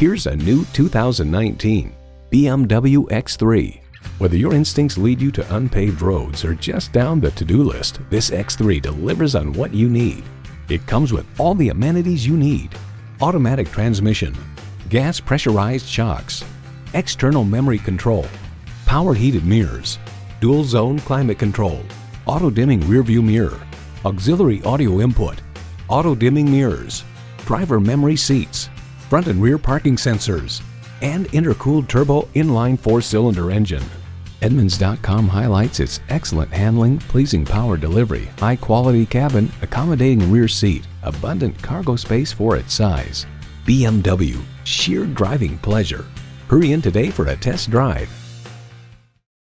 Here's a new 2019 BMW X3. Whether your instincts lead you to unpaved roads or just down the to-do list, this X3 delivers on what you need. It comes with all the amenities you need. Automatic transmission, gas pressurized shocks, external memory control, power heated mirrors, dual zone climate control, auto dimming rearview mirror, auxiliary audio input, auto dimming mirrors, driver memory seats, front and rear parking sensors, and intercooled turbo inline four-cylinder engine. Edmunds.com highlights its excellent handling, pleasing power delivery, high quality cabin, accommodating rear seat, abundant cargo space for its size. BMW, sheer driving pleasure. Hurry in today for a test drive.